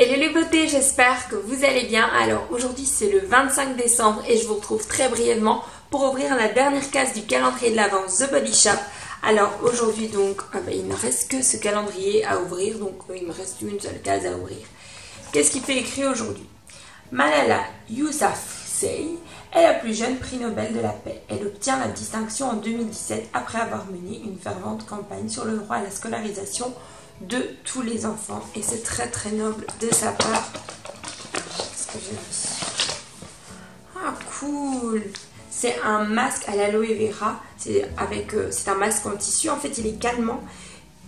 Hello les beautés, j'espère que vous allez bien. Alors aujourd'hui c'est le 25 décembre et je vous retrouve très brièvement pour ouvrir la dernière case du calendrier de l'Avent The Body Shop. Alors aujourd'hui donc ah ben, il ne reste que ce calendrier à ouvrir donc euh, il me reste une seule case à ouvrir. Qu'est-ce qui fait écrit aujourd'hui? Malala Yousafzai est la plus jeune prix Nobel de la paix. Elle obtient la distinction en 2017 après avoir mené une fervente campagne sur le droit à la scolarisation de tous les enfants. Et c'est très très noble de sa part. Que Ah cool C'est un masque à l'aloe vera. Euh, c'est un masque en tissu. En fait, il est calmant.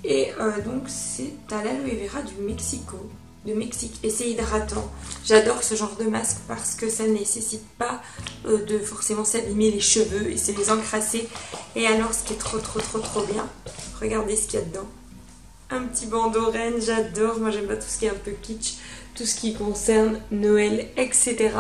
Et euh, donc, c'est à l'aloe vera du Mexico de Mexique et c'est hydratant. J'adore ce genre de masque parce que ça ne nécessite pas euh, de forcément s'abîmer les cheveux et c'est les encrasser. Et alors ce qui est trop trop trop trop bien, regardez ce qu'il y a dedans. Un petit bandeau reine, j'adore. Moi j'aime pas tout ce qui est un peu kitsch, tout ce qui concerne Noël, etc.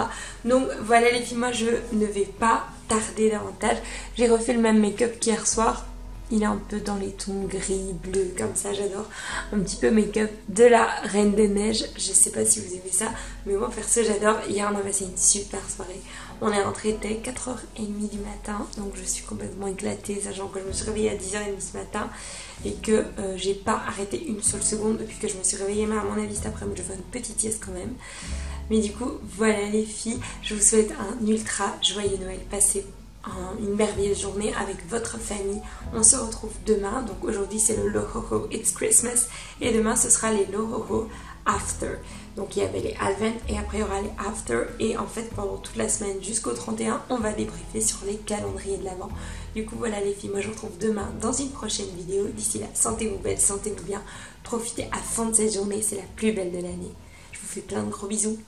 Donc voilà les filles, moi je ne vais pas tarder davantage. J'ai refait le même make-up qu'hier soir il est un peu dans les tons gris, bleus, comme ça, j'adore. Un petit peu make-up de la Reine des Neiges. Je sais pas si vous aimez ça, mais moi perso j'adore. Hier on a passé une super soirée. On est rentré dès 4h30 du matin, donc je suis complètement éclatée, sachant que je me suis réveillée à 10h30 ce matin et que euh, j'ai pas arrêté une seule seconde depuis que je me suis réveillée. Mais à mon avis cet après-midi je fais une petite sieste quand même. Mais du coup, voilà les filles, je vous souhaite un ultra joyeux Noël. Passez une merveilleuse journée avec votre famille. On se retrouve demain. Donc aujourd'hui c'est le Lohoho It's Christmas et demain ce sera les Lohoho After. Donc il y avait les Advent et après il y aura les After et en fait pendant toute la semaine jusqu'au 31 on va débriefer sur les calendriers de l'avant. Du coup voilà les filles, moi je vous retrouve demain dans une prochaine vidéo. D'ici là, sentez-vous belle, sentez-vous bien. Profitez à fond de cette journée, c'est la plus belle de l'année. Je vous fais plein de gros bisous.